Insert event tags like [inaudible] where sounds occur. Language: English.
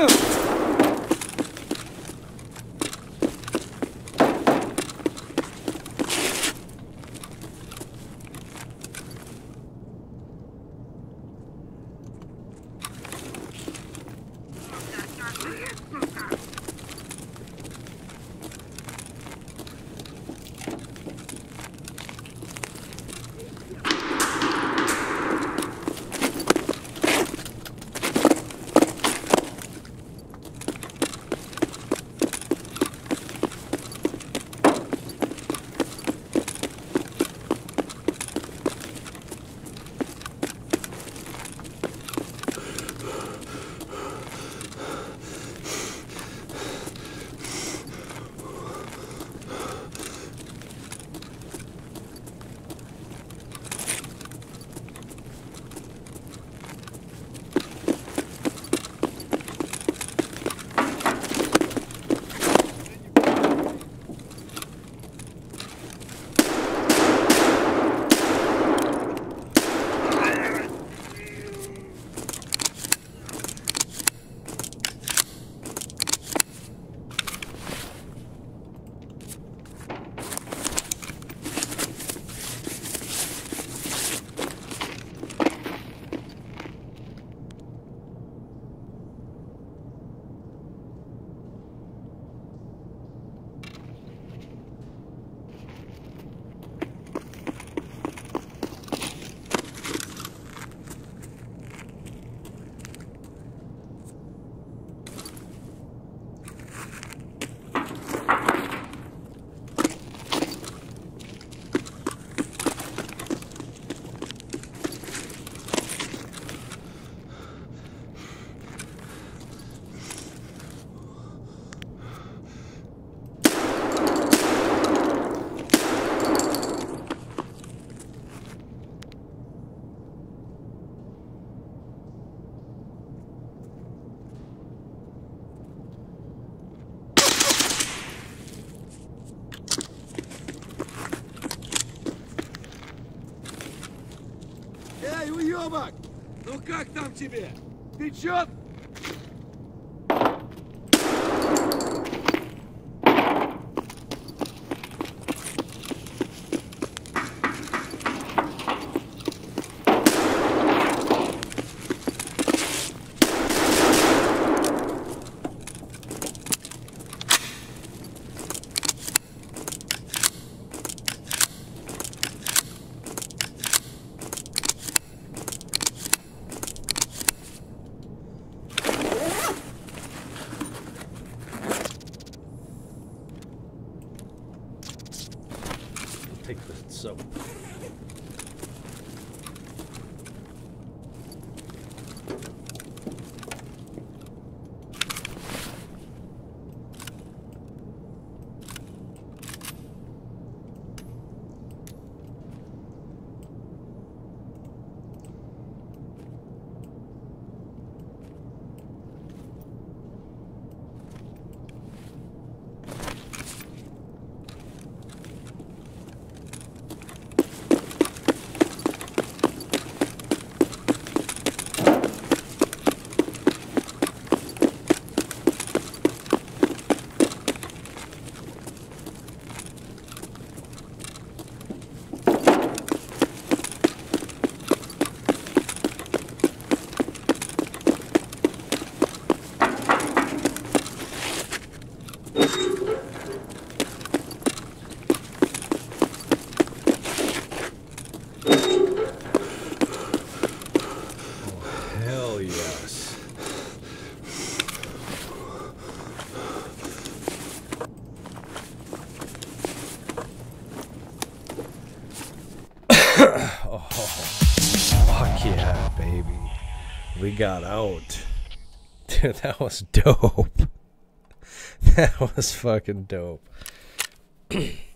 Ugh. Артемок! Ну как там тебе? Ты четко? So. we got out. [laughs] Dude, that was dope. [laughs] that was fucking dope. [clears throat]